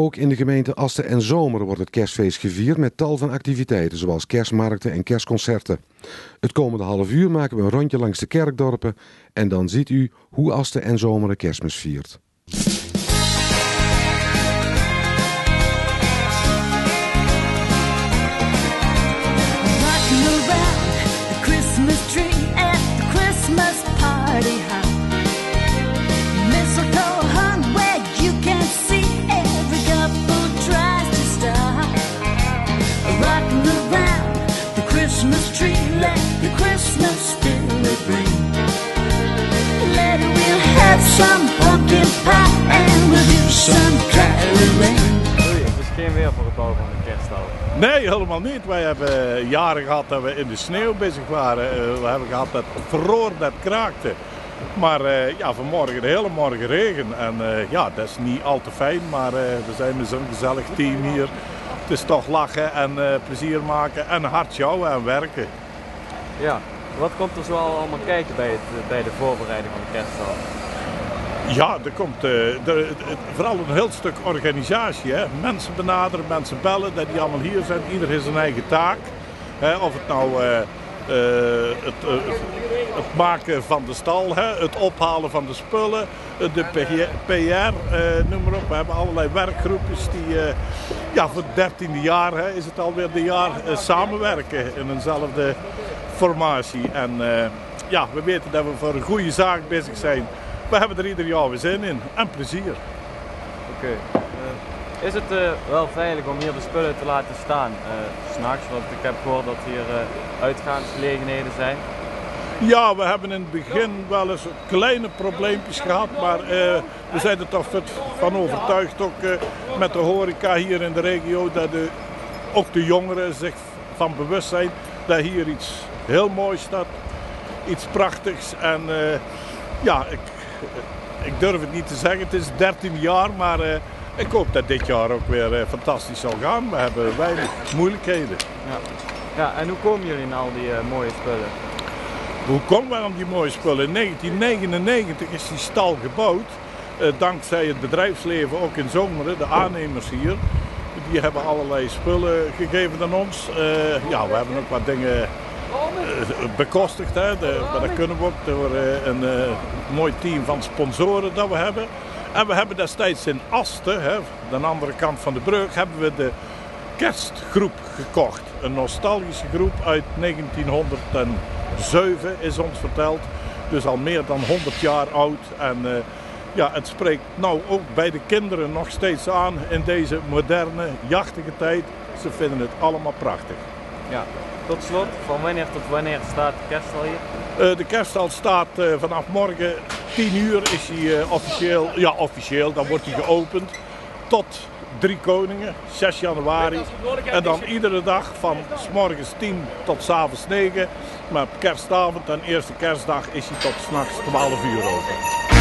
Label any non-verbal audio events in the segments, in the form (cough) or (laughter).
Ook in de gemeente Asten en Zomeren wordt het kerstfeest gevierd met tal van activiteiten, zoals kerstmarkten en kerstconcerten. Het komende half uur maken we een rondje langs de kerkdorpen en dan ziet u hoe Asten en Zomeren kerstmis viert. Christmas tree some pumpkin pie and we'll do some caroling. Het is geen weer voor het bouwen van de kerststal. Nee, helemaal niet. Wij hebben jaren gehad dat we in de sneeuw bezig waren. Eh, we hebben gehad dat het vroor, dat kraakte. Maar eh, ja, vanmorgen de hele morgen regen. En eh, ja, dat is niet al te fijn, maar eh, we zijn met zo'n gezellig team hier. Het is toch lachen en eh, plezier maken en hard sjouwen en werken. Ja, wat komt er zoal allemaal kijken bij, het, bij de voorbereiding van de kerststal? Ja, er komt eh, het- vooral een heel stuk organisatie. Hè. Mensen benaderen, mensen bellen, dat die allemaal hier zijn. Ieder heeft zijn eigen taak. Hè. Of het nou eh, eh, het, maken van de stal, hè. het ophalen van de spullen, de PR, noem maar op. We hebben allerlei werkgroepjes die ja, voor het dertiende jaar hè, is het alweer de jaar samenwerken in eenzelfde formatie. En ja, we weten dat we voor een goede zaak bezig zijn. We hebben er ieder jaar weer zin in en plezier. Oké. Eh, is het eh, wel veilig om hier de spullen te laten staan? s S'nachts, want ik heb gehoord dat hier uitgaansgelegenheden zijn. Ja, we hebben in het begin wel eens kleine probleempjes gehad, maar we zijn er toch van overtuigd, ook met de horeca hier in de regio, dat de, ook de jongeren zich van bewust zijn dat hier iets heel moois staat, iets prachtigs. En ja, ik, (laughs) ik durf het niet te zeggen, het is 13 jaar, maar eh, ik hoop dat dit jaar ook weer eh, fantastisch zal gaan. We hebben weinig moeilijkheden. Ja. ja, en hoe komen jullie in al die eh, mooie spullen? Hoe komen we aan die mooie spullen? In 1999 is die stal gebouwd. dankzij het bedrijfsleven, ook in Zomeren, de aannemers hier. Die hebben allerlei spullen gegeven aan ons. Ja, we hebben ook wat dingen bekostigd. Hè. De, maar dat kunnen we ook door eh, een eh, mooi team van sponsoren dat we hebben. En we hebben destijds in Asten, hè, aan de andere kant van de brug, hebben we de kerstgroep gekocht. Een nostalgische groep uit 1907 is ons verteld. Dus al meer dan 100 jaar oud. En eh, ja, het spreekt nou ook bij de kinderen nog steeds aan in deze moderne, jachtige tijd. Ze vinden het allemaal prachtig. Ja. Tot slot, van wanneer tot wanneer staat de kerststal hier? Eh, de kerststal staat eh, vanaf morgen 10 uur is hij eh, officieel, ja officieel, dan wordt hij geopend tot drie koningen, 6 januari. En dan iedere dag van s morgens 10 tot s avonds 9. Maar op kerstavond en eerste kerstdag is hij tot s'nachts 12 uur open.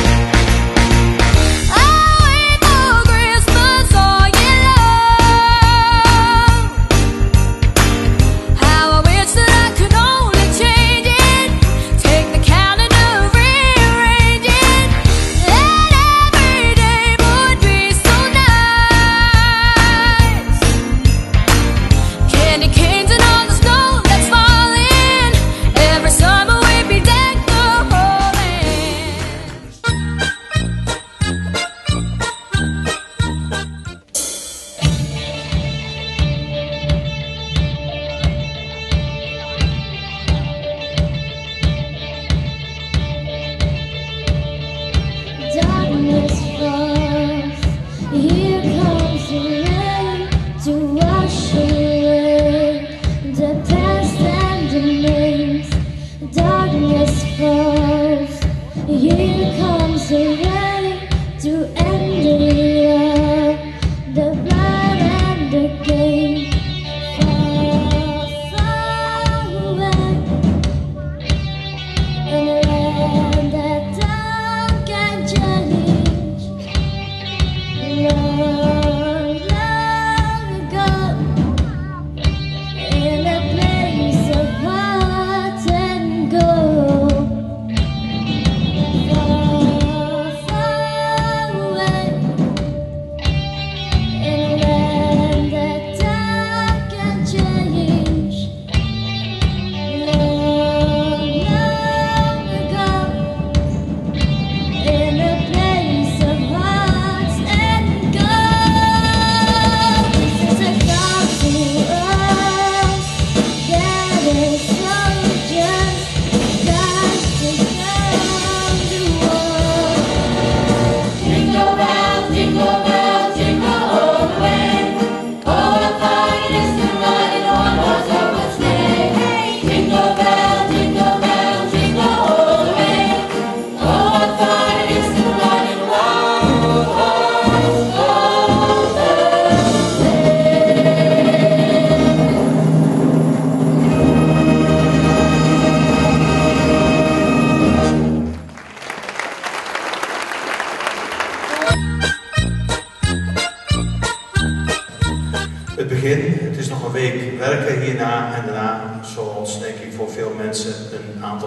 year comes around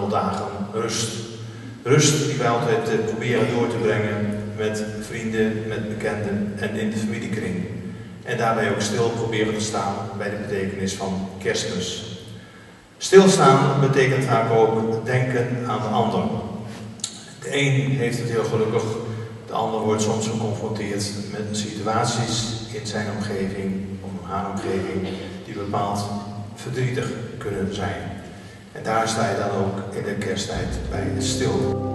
dagen rust. Rust die wij altijd eh, proberen door te brengen met vrienden, met bekenden en in de familiekring. En daarbij ook stil proberen te staan bij de betekenis van kerstmis. Stilstaan betekent vaak ook denken aan de ander. De een heeft het heel gelukkig, de ander wordt soms geconfronteerd met situaties in zijn omgeving of haar omgeving die bepaald verdrietig kunnen zijn. En daar sta je dan ook in de kersttijd bij stil.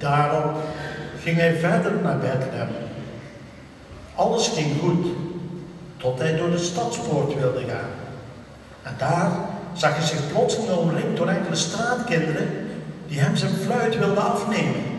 Daarop ging hij verder naar Bethlehem. Alles ging goed, tot hij door de stadspoort wilde gaan. En daar zag hij zich plotseling omringd door enkele straatkinderen die hem zijn fluit wilden afnemen.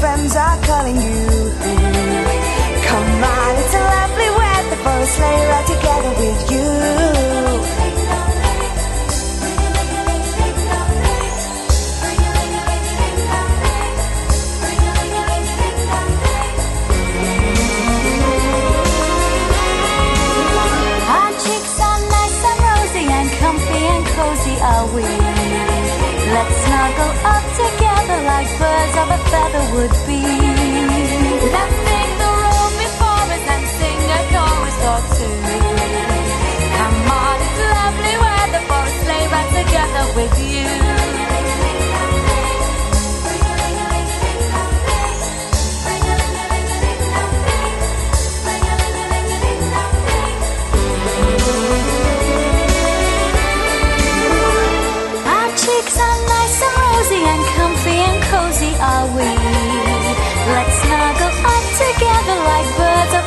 Friends are calling you. Come on, it's a lovely weather for a sleigh ride together with you. Like birds